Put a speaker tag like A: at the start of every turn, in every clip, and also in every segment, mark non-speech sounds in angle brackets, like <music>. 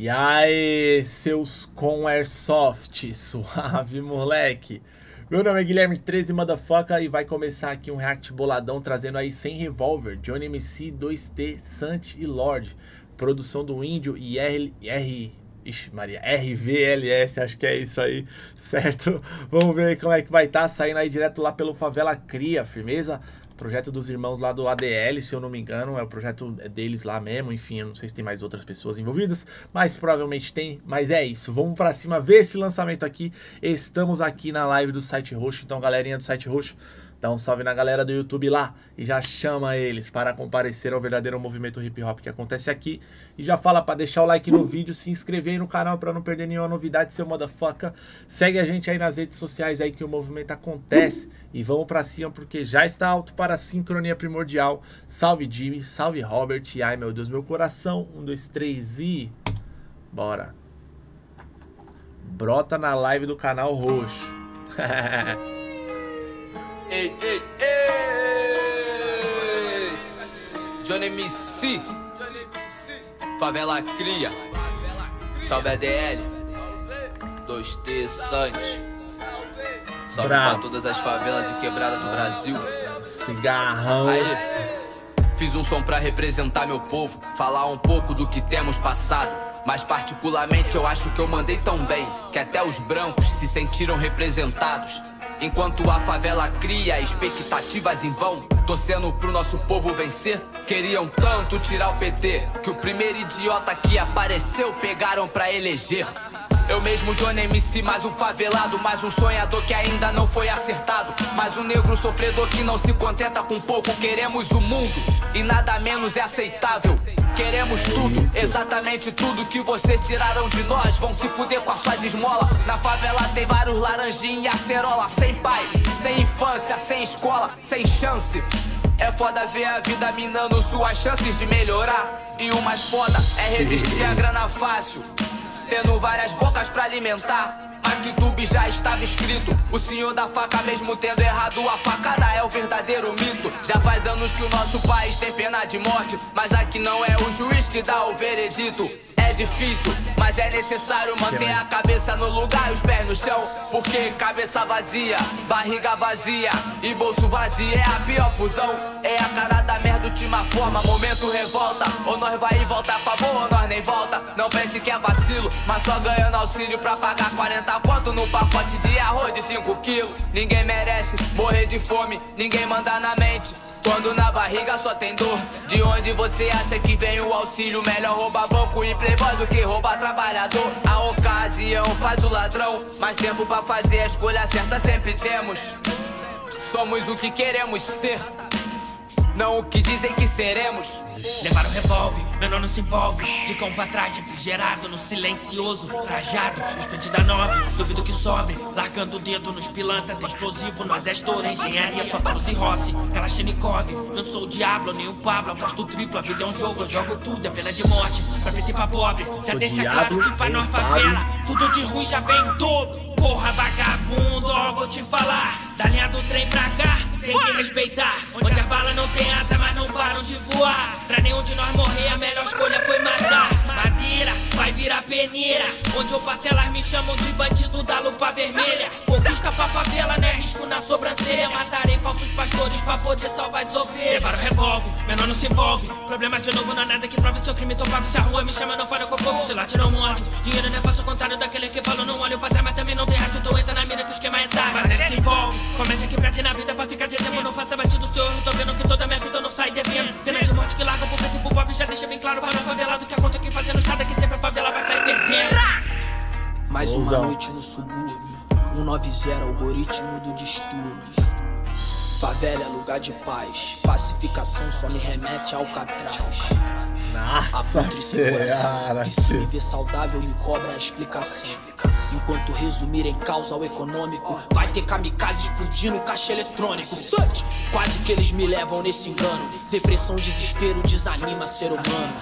A: E aí, seus com airsoft, <laughs> suave moleque. Meu nome é Guilherme 13 Motherfucker e vai começar aqui um react boladão trazendo aí sem revólver, Johnny MC, 2T, Sant e Lorde. Produção do Índio e R, R Ixi, Maria, RVLS, acho que é isso aí, certo? <laughs> Vamos ver como é que vai estar, tá, saindo aí direto lá pelo Favela Cria, firmeza? Projeto dos irmãos lá do ADL, se eu não me engano, é o projeto deles lá mesmo, enfim, eu não sei se tem mais outras pessoas envolvidas, mas provavelmente tem, mas é isso, vamos para cima ver esse lançamento aqui, estamos aqui na live do Site Roxo, então galerinha do Site Roxo, Dá um salve na galera do YouTube lá e já chama eles para comparecer ao verdadeiro movimento hip hop que acontece aqui. E já fala para deixar o like no vídeo, se inscrever aí no canal para não perder nenhuma novidade, seu motherfucker. Segue a gente aí nas redes sociais aí que o movimento acontece. E vamos para cima porque já está alto para a sincronia primordial. Salve Jimmy, salve Robert. Ai meu Deus, meu coração. Um, dois, três e. Bora. Brota na live do canal roxo. <laughs>
B: Ei, ei, ei! Johnny MC, Favela Cria, Salve ADL, 2T Sante. Salve Bravo. pra todas as favelas e quebradas do Brasil.
A: Cigarrão.
B: Aí, fiz um som pra representar meu povo, falar um pouco do que temos passado. Mas particularmente eu acho que eu mandei tão bem que até os brancos se sentiram representados. Enquanto a favela cria expectativas em vão, torcendo pro nosso povo vencer. Queriam tanto tirar o PT que o primeiro idiota que apareceu pegaram pra eleger. Eu mesmo, Johnny MC, mais um favelado, mais um sonhador que ainda não foi acertado. Mais um negro sofredor que não se contenta com pouco. Queremos o mundo e nada menos é aceitável. Queremos tudo, exatamente tudo que vocês tiraram de nós. Vão se fuder com as suas esmolas. Na favela tem vários laranjinhos e acerola. Sem pai, sem infância, sem escola, sem chance. É foda ver a vida minando suas chances de melhorar. E o mais foda é resistir a grana fácil. Tendo várias bocas pra alimentar. Maktub já estava escrito. O senhor da faca, mesmo tendo errado a facada, é o verdadeiro mito. Já faz anos que o nosso país tem pena de morte, mas aqui não é o juiz que dá o veredito é difícil, mas é necessário manter a cabeça no lugar e os pés no chão. Porque cabeça vazia, barriga vazia e bolso vazio é a pior fusão. É a cara da merda, última forma, momento revolta. Ou nós vai e volta pra boa ou nós nem volta. Não pense que é vacilo, mas só ganhando auxílio pra pagar 40 conto no pacote de arroz de 5 quilos. Ninguém merece morrer de fome, ninguém manda na mente. Quando na barriga só tem dor. De onde você acha que vem o auxílio? Melhor roubar banco e playboy do que roubar trabalhador. A ocasião faz o ladrão. Mais tempo pra fazer a escolha certa sempre temos. Somos o que queremos ser não o que dizem que seremos.
C: Levaram revólver, menor não se envolve. De cão pra trás, refrigerado no silencioso. Trajado, os da nove, duvido que sobre. Largando o dedo nos pilantra, tem explosivo no exército, engenharia, só Taurus e Rossi. Kalashnikov, não sou o diabo, nem o Pablo. Aposto triplo, a vida é um jogo, eu jogo tudo, é pena de morte. Pra preto e pra pobre, já deixa claro que pra nós favela, tudo de ruim já vem todo. Porra, vagabundo, ó, vou te falar. Da linha do trem pra cá, tem que respeitar. Onde as balas não tem asa, mas não param de voar. Pra nenhum de nós morrer, a melhor escolha foi matar. Madeira, vai virar peneira. Onde eu passo, elas me chamam de bandido da lupa vermelha. Conquista pra favela, né? Risco na sobrancelha. Matarei falsos pastores pra poder salvar as ovelhas. Levaram revólver, menor não se envolve. Problema de novo, não é nada que prove seu crime. Tô se a rua me chama, não fala com o povo. Se lá um ódio. Dinheiro não é fácil, contrário daquele que falou, não olho pra trás, mas também não tem rádio. Então entra na mira que o esquema é tarde. Mas ele se envolve, comente aqui pra ti na vida pra ficar de exemplo. Não faça batido, senhor. Eu tô vendo que toda minha vida não sai devendo. Pena de morte que larga pro preto e pro pobre já deixa bem claro para o favelado que a conta que fazendo estrada que sempre a favela vai sair perdendo.
D: Mais uma noite no subúrbio, 190 algoritmo do distúrbio. Favela é lugar de paz, pacificação só me remete ao Alcatraz.
A: Nossa senhora,
D: se me vê saudável me cobra a explicação. Enquanto resumir em causa ao econômico, vai ter kamikaze explodindo caixa eletrônico. Sut! Quase que eles me levam nesse engano. Depressão, desespero, desanima ser humano.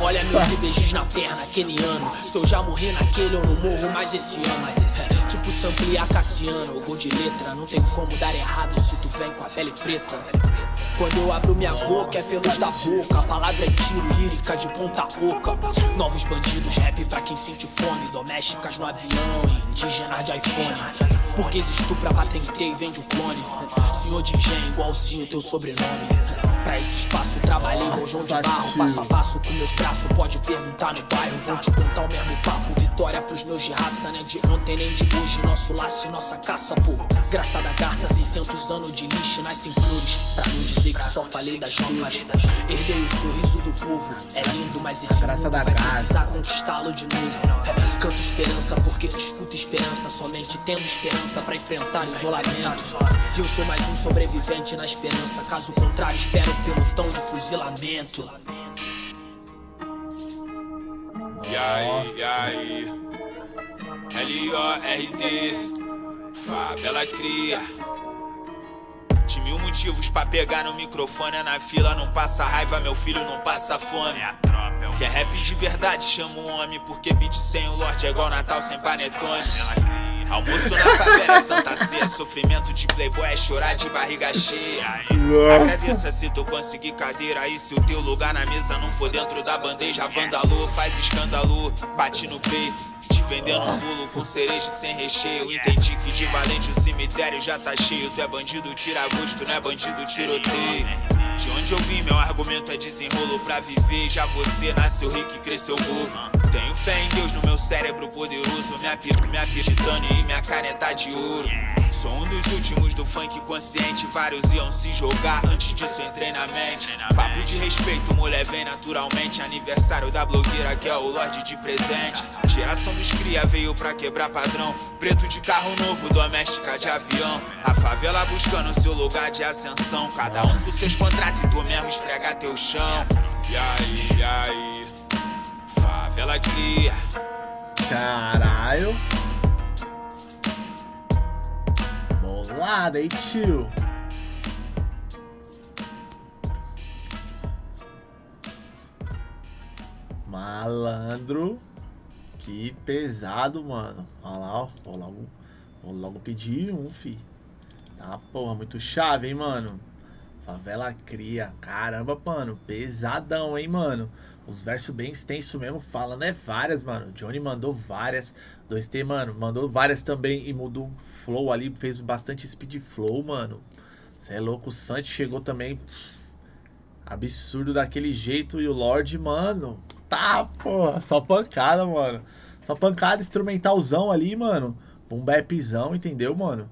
D: Olha meus IBGs na perna aquele ano. Se eu já morri naquele, eu não morro mais esse ano. <laughs> Tipo Samplia Cassiano, gol de letra. Não tem como dar errado se tu vem com a pele preta. Quando eu abro minha boca é pelos da boca. A palavra é tiro, lírica de ponta oca. Novos bandidos, rap pra quem sente fome. Domésticas no avião, indígenas de iPhone. Porque estupra, patentei e vende o clone. Senhor de engenho, igualzinho teu sobrenome. Pra esse espaço trabalhei rojão de barro. Passo a passo com meus braços, pode perguntar no bairro. Vou te contar o mesmo papo. Vitória pros meus de raça, nem de ontem nem de hoje. Nosso laço e nossa caça, pô. Graça da garça, 600 anos de lixo, nascem flores. Pra não dizer que só falei das dores. Herdei o sorriso do povo. É lindo, mas esse
A: Graça da
D: vai
A: garça.
D: precisar conquistá-lo de novo. Canto esperança porque escuto esperança. Somente tendo esperança pra enfrentar o isolamento. E eu sou mais um sobrevivente na esperança. Caso contrário, espero um pelotão de fuzilamento.
E: E aí, e aí? L-O-R-D, favela cria. De mil motivos pra pegar no microfone, é na fila, não passa raiva, meu filho não passa fome. Que é rap de verdade, chama um homem, porque beat sem o Lorde é igual Natal sem panetone. Almoço na favela, Santa Ceia, sofrimento de playboy é chorar de barriga cheia. Agradeça se tu conseguir cadeira aí. Se o teu lugar na mesa não for dentro da bandeja, vandalô, faz escândalo, bate no peito. Te vendendo um bolo com cereja e sem recheio. Entendi que de valente o cemitério já tá cheio. Tu é bandido, tira gosto, não é bandido, tiroteio. De onde eu vim, meu argumento é desenrolo pra viver. Já você nasceu rico e cresceu bobo. Tenho fé em Deus no meu cérebro poderoso. Minha pipa, minha pipa de titânio e minha caneta de ouro. Sou um dos últimos do funk consciente. Vários iam se jogar, antes disso entrei na mente. Papo de respeito, mulher vem naturalmente. Aniversário da blogueira que é o Lorde de presente. Geração dos cria veio pra quebrar padrão. Preto de carro novo, doméstica de avião. A favela buscando seu lugar de ascensão. Cada um com seus contratos e tu mesmo esfrega teu chão. E aí, e aí? Favela cria.
A: Caralho. Hein, tio? Malandro. Que pesado, mano. Olha lá, ó. Vou logo, vou logo pedir um, fi. Tá, porra, muito chave, hein, mano. Favela cria. Caramba, mano. Pesadão, hein, mano. Os versos bem extensos mesmo, falando é várias, mano. Johnny mandou várias. 2T, mano, mandou várias também e mudou o flow ali, fez bastante speed flow, mano. Você é louco, o Santi chegou também. absurdo daquele jeito. E o Lorde, mano. Tá, porra, só pancada, mano. Só pancada instrumentalzão ali, mano. Um bapzão, entendeu, mano?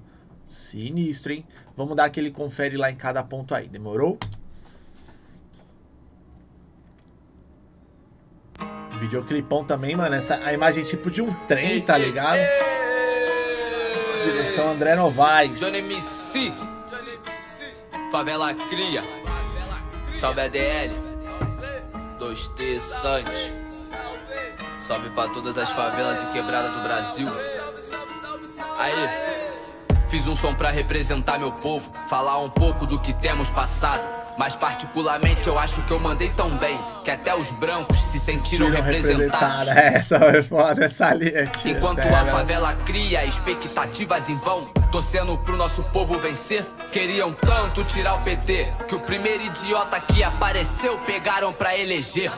A: Sinistro, hein? Vamos dar aquele confere lá em cada ponto aí, demorou? Videoclipão também, mano. Essa, a imagem tipo de um trem, tá ligado? Direção André Novaes.
B: Johnny MC, Favela Cria, Salve ADL, 2T Sante, Salve pra todas as favelas e quebradas do Brasil. Aí, fiz um som pra representar meu povo, falar um pouco do que temos passado. Mas particularmente eu acho que eu mandei tão bem que até os brancos se sentiram
A: Tiram
B: representados.
A: Essa foi foda, essa linha. tia,
B: Enquanto a favela cria expectativas em vão, torcendo pro nosso povo vencer, queriam tanto tirar o PT que o primeiro idiota que apareceu pegaram pra eleger.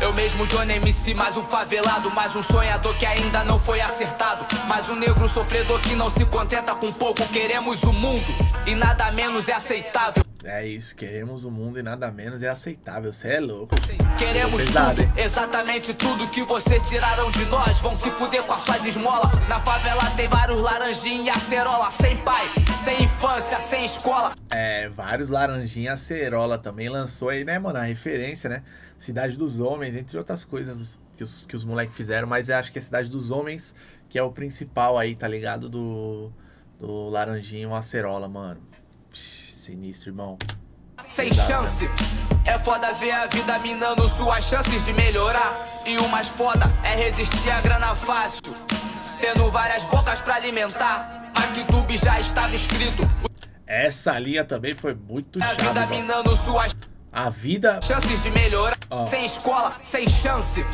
B: Eu mesmo, Johnny MC, mais um favelado, mais um sonhador que ainda não foi acertado, mais um negro sofredor que não se contenta com pouco, queremos o mundo e nada menos é aceitável.
A: É isso, queremos o mundo e nada menos é aceitável. Você é louco.
B: Queremos
A: Pesado,
B: tudo,
A: hein?
B: exatamente tudo que vocês tiraram de nós. Vão se fuder com as suas esmolas. Na favela tem vários laranjinhos e acerola. Sem pai, sem infância, sem escola.
A: É, vários laranjinha acerola também lançou aí, né, mano? A referência, né? Cidade dos Homens, entre outras coisas que os, que os moleques fizeram, mas eu acho que é Cidade dos Homens, que é o principal aí, tá ligado? Do, do laranjinho acerola, mano. Sinistro, irmão.
B: Sem
A: Exato.
B: chance. É foda ver a vida minando suas chances de melhorar. E o mais foda é resistir à grana fácil. Tendo várias bocas pra alimentar. Mas que tube já estava escrito.
A: Essa linha também foi muito
B: A
A: chave,
B: vida
A: mano.
B: minando suas
A: A vida
B: chances de melhorar.
A: Ó.
B: Sem escola, sem chance.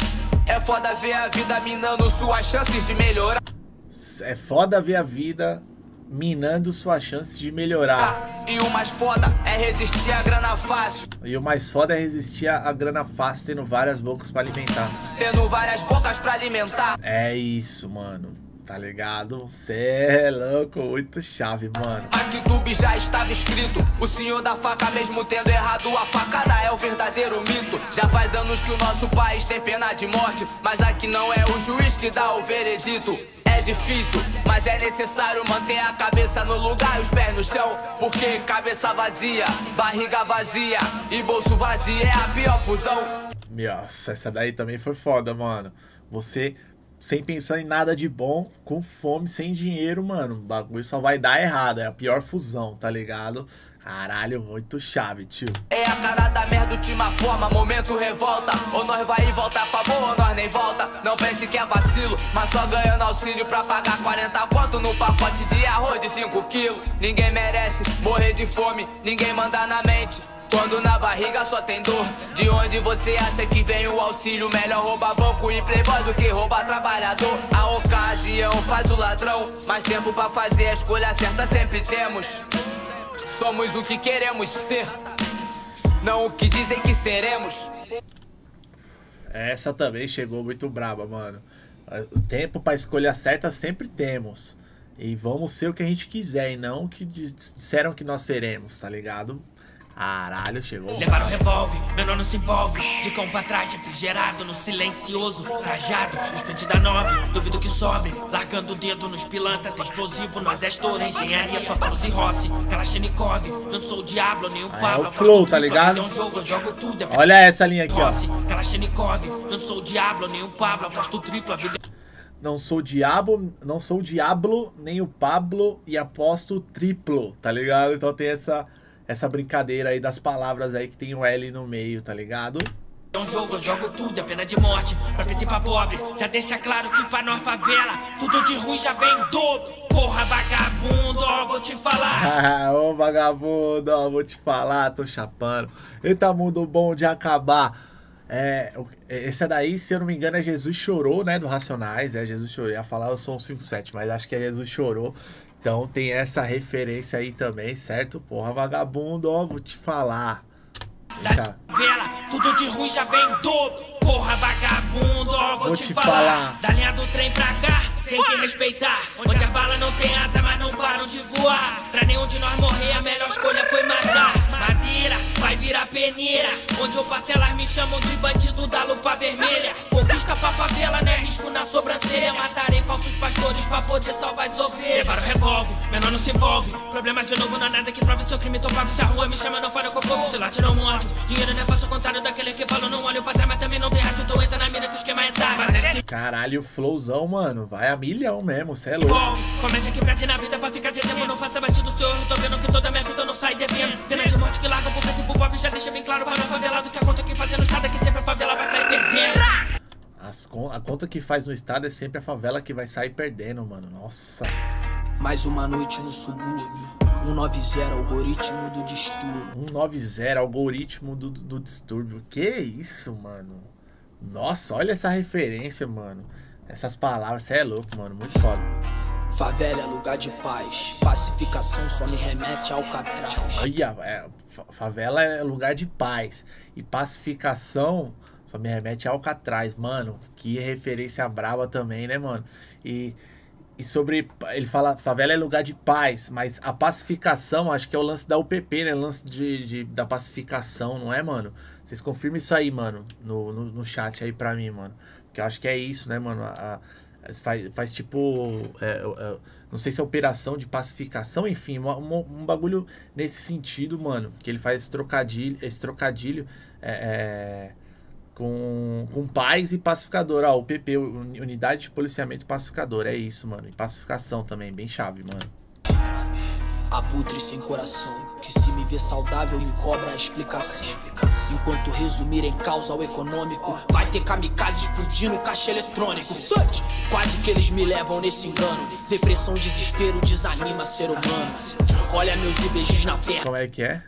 B: É foda ver a vida minando suas chances de melhorar.
A: é foda ver a vida minando sua chance de melhorar.
B: E o mais foda é resistir a grana fácil.
A: E o mais foda é resistir a grana fácil, tendo várias bocas pra alimentar.
B: Tendo várias bocas pra alimentar.
A: É isso, mano. Tá ligado? Cê é louco, muito chave, mano.
B: Arquitube já estava escrito. O senhor da faca, mesmo tendo errado, a facada é o verdadeiro mito. Já faz anos que o nosso país tem pena de morte. Mas aqui não é o juiz que dá o veredito. É difícil, mas é necessário manter a cabeça no lugar e os pés no chão. Porque cabeça vazia, barriga vazia e bolso vazio é a pior fusão.
A: Nossa, essa daí também foi foda, mano. Você sem pensar em nada de bom, com fome, sem dinheiro, mano. O bagulho só vai dar errado. É a pior fusão, tá ligado? Caralho, muito chave, tio.
B: É a cara da merda, última forma, momento revolta. Ou nós vai e volta pra boa, ou nós nem volta. Não pense que é vacilo, mas só ganhando auxílio pra pagar 40 conto no pacote de arroz de 5 quilos. Ninguém merece morrer de fome, ninguém manda na mente. Quando na barriga só tem dor De onde você acha que vem o auxílio Melhor roubar banco e playboy do que roubar trabalhador A ocasião faz o ladrão Mais tempo pra fazer a escolha certa sempre temos Somos o que queremos ser. Não o que dizem que seremos.
A: Essa também chegou muito braba, mano. O tempo pra escolha certa sempre temos. E vamos ser o que a gente quiser E não o que disseram que nós seremos, tá ligado? Caralho, chegou.
C: Levaram o revólver, menor não se envolve. De cão pra trás, refrigerado no silencioso. Trajado, os da nove, duvido que sobre. Largando o dedo nos pilantra, tem explosivo no exército, engenharia, só Taurus e Rossi. Kalashnikov, não sou o Diablo, nem o Pablo.
A: É o flow, tá ligado?
C: Um jogo, jogo tudo, é
A: Olha essa linha aqui, Rossi.
C: ó. Kalashnikov, não sou o Diablo, nem o Pablo. Aposto triplo, a vida.
A: Não sou diabo, não sou o Diablo, nem o Pablo e aposto triplo, tá ligado? Então tem essa essa brincadeira aí das palavras aí que tem o L no meio, tá ligado?
C: É um jogo, eu jogo tudo, é pena de morte. Pra preto pra pobre, já deixa claro que pra nós favela, tudo de ruim já vem dobro. Porra, vagabundo, ó, vou te falar. <laughs>
A: Ô, vagabundo, ó, vou te falar, tô chapando. Eita, mundo bom de acabar. É, esse daí, se eu não me engano, é Jesus Chorou, né? Do Racionais. É, Jesus Chorou. Eu ia falar eu sou um 57, mas acho que é Jesus Chorou. Então tem essa referência aí também, certo? Porra, vagabundo, ó, vou te falar.
C: Deixa. Vela, tudo de ruim já vem dobro. Porra, vagabundo, ó, vou, vou te, te falar. falar. Da linha do trem pra cá, tem que respeitar. Onde as balas não tem asa, mas não param de voar. Pra nenhum de nós morrer, a melhor escolha foi matar. Madeira, vai virar peneira. Onde eu passo, elas me chamam de bandido da lupa vermelha. Conquista pra favela, né? Risco na sobrancelha. Matarei falsos pastores pra poder salvar as ovelhas. Levaram o revólver, menor não se envolve. Problema de novo, não é nada que prove seu crime. Tô pago se a rua me chama, não fala com o povo. Se lá tirou um ódio. Dinheiro não é fácil, contrário daquele que falou. Não olho pra trás, mas também não tem rádio. Então entra na mina que o esquema é tarde.
A: Caralho, flowzão, mano. Vai a milhão mesmo, cê é louco.
C: Comédia que perde na vida pra ficar de tempo. Não faça batido, senhor. Eu tô vendo que toda minha vida não sai devendo. Pena de morte que larga pro preto e pro pobre. Já deixa bem claro para o que a conta que fazendo estado é que sempre a favela vai sair perdendo.
A: As, a conta que faz no estado é sempre a favela que vai sair perdendo, mano. Nossa.
D: Mais uma noite no subúrbio. 190 algoritmo do distúrbio.
A: 190 algoritmo do, do distúrbio. Que isso, mano? Nossa, olha essa referência, mano. Essas palavras, você é louco, mano. Muito foda.
D: Favela é lugar de paz. Pacificação só me remete ao Alcatraz.
A: Olha, é, favela é lugar de paz. E pacificação só me remete ao Alcatraz. Mano, que referência brava também, né, mano? E, e sobre. Ele fala, favela é lugar de paz, mas a pacificação, acho que é o lance da UPP, né? O lance de, de da pacificação, não é, mano? Vocês confirmem isso aí, mano, no, no, no chat aí pra mim, mano. Porque eu acho que é isso, né, mano? A, a, faz, faz tipo. É, é, não sei se é operação de pacificação, enfim, um, um, bagulho nesse sentido, mano. Que ele faz esse trocadilho, esse trocadilho é, é com, com paz e pacificador. Ó, o PP, Unidade de Policiamento Pacificador. É isso, mano. E pacificação também, bem chave, mano.
D: Abutre sem coração, que se me vê saudável me cobra a explicação. Enquanto resumir em causa ao econômico, vai ter kamikaze explodindo caixa eletrônico. Sut! Quase que eles me levam nesse engano. Depressão, desespero, desanima ser humano. Olha meus IBGs na perna.
A: Como é que é?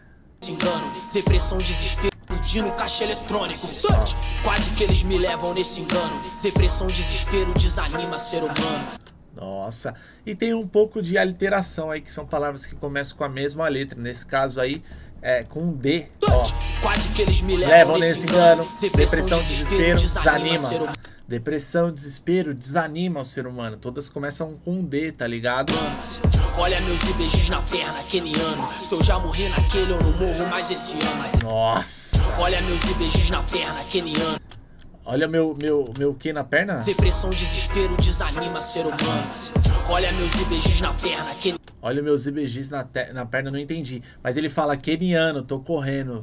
D: Engano, depressão, desespero. Explodindo caixa eletrônico, Sut! Quase que eles me levam nesse engano. Depressão, desespero, desanima ser humano.
A: Nossa. E tem um pouco de aliteração aí, que são palavras que começam com a mesma letra. Nesse caso aí, é, com D. Ó.
D: Quase que eles me levam,
A: Levam nesse engano. Depressão, desespero, desanima. Depressão, desespero, desanima o ser humano. Todas começam com D, tá ligado?
D: Olha meus IBGs na perna, keniano. Se eu já morri naquele, eu não morro mais esse ano.
A: Nossa.
D: Olha meus IBGs na perna, keniano.
A: Olha meu, meu, meu que na perna?
D: Depressão, desespero, desanima ser humano. Olha meus IBGs na perna, keniano.
A: Olha meus IBGs na, te- na perna, não entendi. Mas ele fala keniano, tô correndo.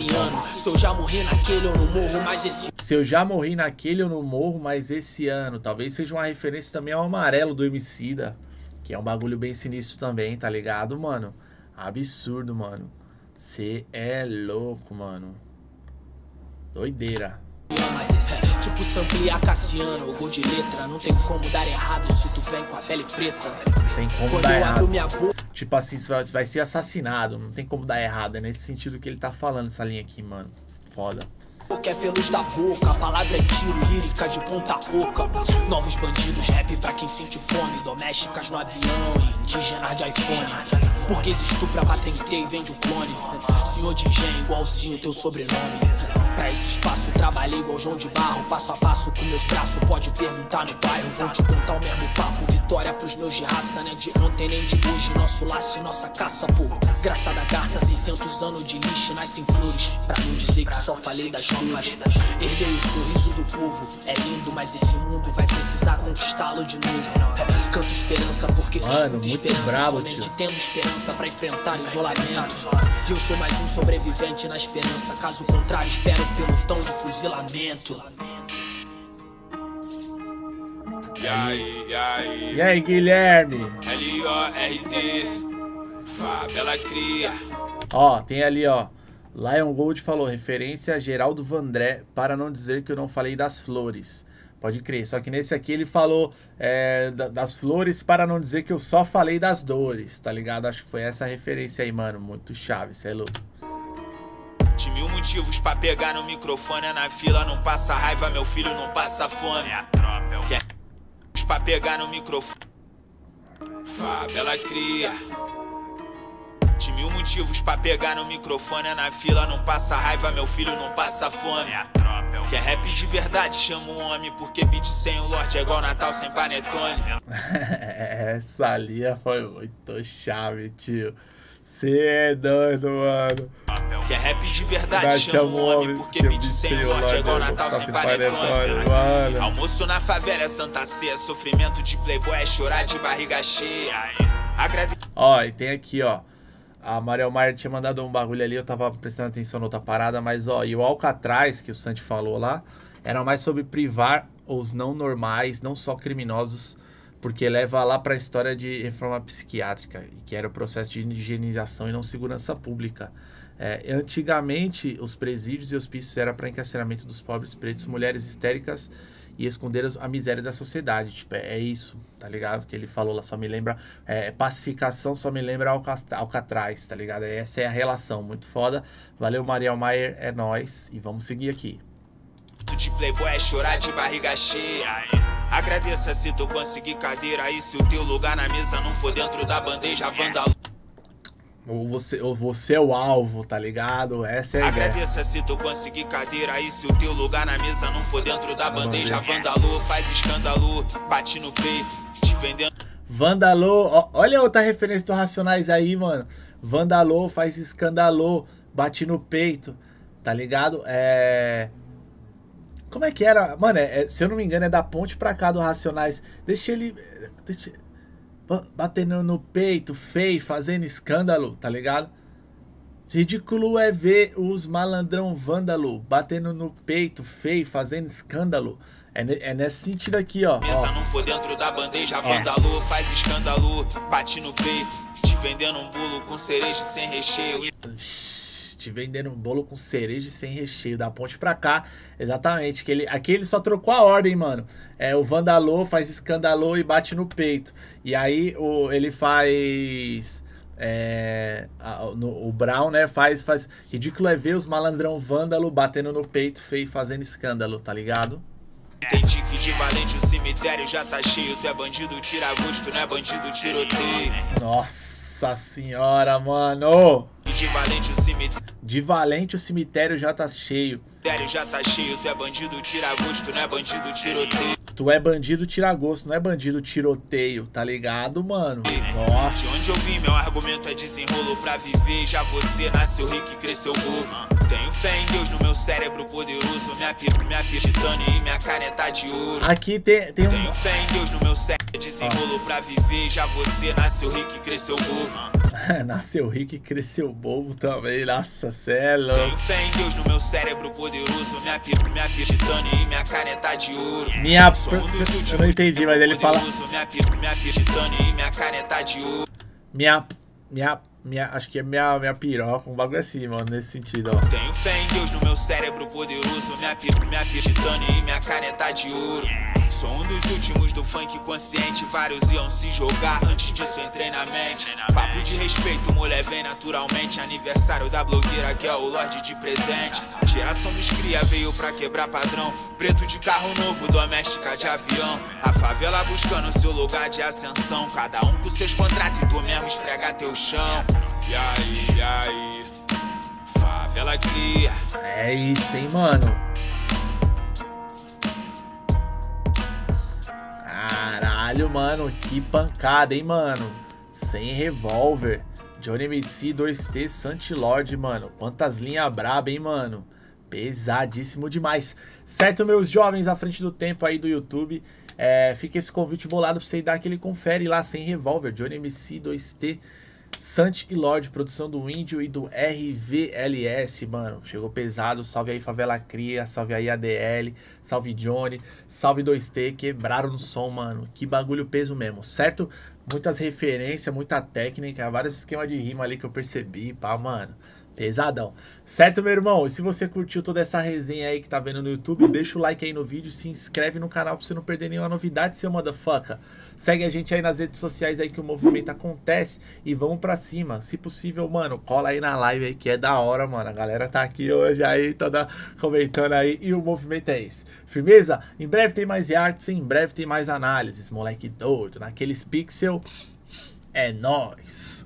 D: Se eu já morri naquele, eu não morro mais esse
A: Se eu já morri naquele, eu não morro mais esse ano. Talvez seja uma referência também ao amarelo do Emicida. Que é um bagulho bem sinistro também, tá ligado, mano? Absurdo, mano. Cê é louco, mano. Doideira.
D: Tipo Samplia Cassiano, gol de letra. Não tem como dar errado se tu vem com a pele preta.
A: Tem como
D: Quando
A: dar errado.
D: minha boca,
A: Tipo assim, você vai, você vai ser assassinado. Não tem como dar errado. É nesse sentido que ele tá falando essa linha aqui, mano. Foda.
D: é pelos da boca. A palavra é tiro, lírica de ponta oca. Novos bandidos, rap pra quem sente fome. Domésticas no avião, indígenas de iPhone. Burguês estupra, patenteia e vende o clone. Senhor de engenho, igualzinho teu sobrenome. Pra esse espaço trabalhei igual João de Barro, passo a passo com meus braços. Pode perguntar no bairro, vão te contar o mesmo papo. Vitória pros meus de raça, né? De ontem nem de hoje. Nosso laço e nossa caça, pô. Graça da garça, 600 anos de lixo, nascem flores. Pra não dizer que só falei das dores. Herdei o sorriso do povo. É lindo, mas esse mundo vai precisar conquistá-lo de novo. Canto esperança porque
A: Mano, muito
D: somente
A: tio.
D: tendo esperança pra enfrentar o isolamento. E eu sou mais um sobrevivente na esperança. Caso contrário, espero um pelotão de fuzilamento.
E: E aí, e aí,
A: E aí, Guilherme?
E: L-O-R-D, favela cria.
A: Ó, tem ali, ó. Lion Gold falou, referência a Geraldo Vandré, para não dizer que eu não falei das flores. Pode crer, só que nesse aqui ele falou é, da- das flores para não dizer que eu só falei das dores, tá ligado? Acho que foi essa referência aí, mano. Muito chave, cê é louco.
E: De mil motivos pra pegar no microfone é na fila, não passa raiva, meu filho não passa fome. Quer pra pegar no microfone. Favela cria. De mil motivos pra pegar no microfone é na fila, não passa raiva, meu filho não passa fome. Quer rap de verdade, chama um homem, porque beat sem o Lorde é igual Natal sem panetone. <laughs>
A: Essa ali foi muito chave, tio. Cê é doido, mano.
E: Quer rap de
A: Dá,
E: verdade, chama um homem, porque beat sem o Lorde é igual Natal sem panetone.
A: mano.
E: Almoço na favela é Santa Ceia, sofrimento de playboy é chorar de barriga cheia.
A: Ó, e tem aqui, ó. A Mariel Maier tinha mandado um bagulho ali, eu tava prestando atenção na outra parada, mas ó, e o Alcatraz, que o Santi falou lá, era mais sobre privar os não normais, não só criminosos, porque leva lá pra história de reforma psiquiátrica, que era o processo de higienização e não segurança pública. É, antigamente, os presídios e hospícios era para encarceramento dos pobres, pretos, mulheres histéricas e esconder a miséria da sociedade. Tipo, é, é isso, tá ligado? Que ele falou lá, só me lembra. é, pacificação só me lembra Alcatraz, tá ligado? Essa é a relação, muito foda. Valeu, Mariel Maier, é nóis. E vamos seguir aqui.
E: de playboy é chorar de barriga cheia. Agradeça se tu conseguir cadeira e se o teu lugar na mesa não for dentro da bandeja vandalo.
A: Ou você, ou você é o alvo, tá ligado? Essa é a ideia.
E: Agradeça se tu conseguir cadeira e se o teu lugar na mesa não for dentro da bandeja vandalo. Faz escândalo, bate no peito, te vendendo.
A: Vandalô, ó, olha outra referência do Racionais aí, mano. Vandalô faz escandalô, bate no peito, tá ligado? É. Como é que era? Mano, é- é- se eu não me engano, é da ponte pra cá do Racionais. Deixa ele. Deixa... ba- Batendo no peito, feio, fazendo escândalo, tá ligado? Ridículo é ver os malandrão vândalo batendo no peito, feio, fazendo escândalo. É, é nesse sentido aqui, ó. Ó.
E: não for dentro da bandeja vandalo. Faz escândalo, bate no peito, te vendendo um bolo com cereja sem recheio.
A: Vendendo um bolo com cereja e sem recheio, da ponte pra cá. Exatamente. Que ele, aqui ele só trocou a ordem, mano. É, o Vandalô faz escandalô e bate no peito. E aí o, ele faz. é, a- no- o Brown, né? Faz, faz. Ridículo é ver os malandrão vândalo batendo no peito feio e fazendo escândalo, tá ligado?
E: Entendi que de valente o cemitério já tá cheio. Tu é bandido, tira gosto, não é bandido, tiroteio.
A: Nossa senhora, mano.
E: E de valente o cemitério.
A: De valente o cemitério já tá cheio.
E: já tá cheio. Tu é bandido, tira gosto, não é bandido, tiroteio.
A: Tu é bandido, tira gosto, não é bandido, tiroteio, tá ligado, mano? Nossa.
E: De onde eu vim, meu argumento é desenrolo pra viver. Já você nasceu rico e cresceu bobo. Tenho fé em Deus no meu cérebro poderoso. Minha pira, minha titânio e minha caneta de ouro.
A: Aqui tem, tem um.
E: Tenho fé em Deus no meu cérebro. Desenrolo pra viver. Já você nasceu rico e cresceu bobo. <laughs>
A: nasceu rico e cresceu bobo também. Nossa, cê é louco.
E: Fé em Deus no meu cérebro poderoso. Minha pira, minha titânio e minha caneta de ouro.
A: Minha. Eu não entendi, mas ele fala.
E: Minha pira, minha titânio e minha caneta de ouro.
A: Minha. Minha minha, acho que é minha, minha piroca, um bagulho assim, mano, nesse sentido, ó.
E: Tenho fé em Deus no meu cérebro poderoso, minha, minha titânio e minha caneta de ouro. Sou um dos últimos do funk consciente, vários iam se jogar, antes disso entrei na mente. Papo de respeito, mulher vem naturalmente, aniversário da blogueira que é o Lorde de presente. Geração dos cria veio pra quebrar padrão, preto de carro novo, doméstica de avião. A favela buscando seu lugar de ascensão, cada um com seus contratos e tu mesmo esfrega teu chão. E aí, e aí? Favela cria.
A: É isso, hein, mano? Caralho, mano, que pancada, hein, mano? Sem revólver. Johnny MC 2T Santilord, mano. Quantas linhas braba, hein, mano? Pesadíssimo demais. Certo, meus jovens à frente do tempo aí do YouTube. É, fica esse convite bolado pra você dar aquele confere lá sem revólver. Johnny MC 2T Sant e Lorde, produção do Índio e do RVLS, mano. Chegou pesado. Salve aí, Favela Cria. Salve aí, ADL. Salve Johnny. Salve 2T. Quebraram no som, mano. Que bagulho peso mesmo, certo? Muitas referências, muita técnica, vários esquemas de rima ali que eu percebi, pá, mano. Pesadão. Certo, meu irmão? E se você curtiu toda essa resenha aí que tá vendo no YouTube, deixa o like aí no vídeo, se inscreve no canal pra você não perder nenhuma novidade, seu motherfucker. Segue a gente aí nas redes sociais aí que o movimento acontece e vamos pra cima. Se possível, mano, cola aí na live aí que é da hora, mano. A galera tá aqui hoje aí, toda comentando aí e o movimento é esse. Firmeza? Em breve tem mais reacts, em breve tem mais análises, moleque doido. Naqueles pixel, é nóis.